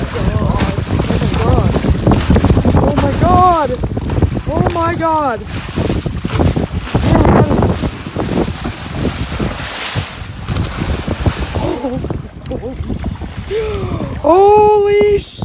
Oh my god! Oh my god! Oh my god! Oh Holy shit!